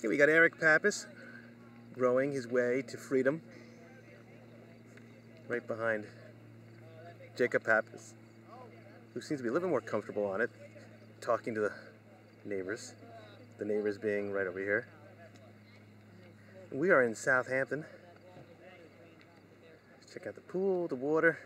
Here we got Eric Papas growing his way to freedom. Right behind Jacob Papas, who seems to be a little more comfortable on it, talking to the neighbors. The neighbors being right over here. We are in Southampton. Check out the pool, the water.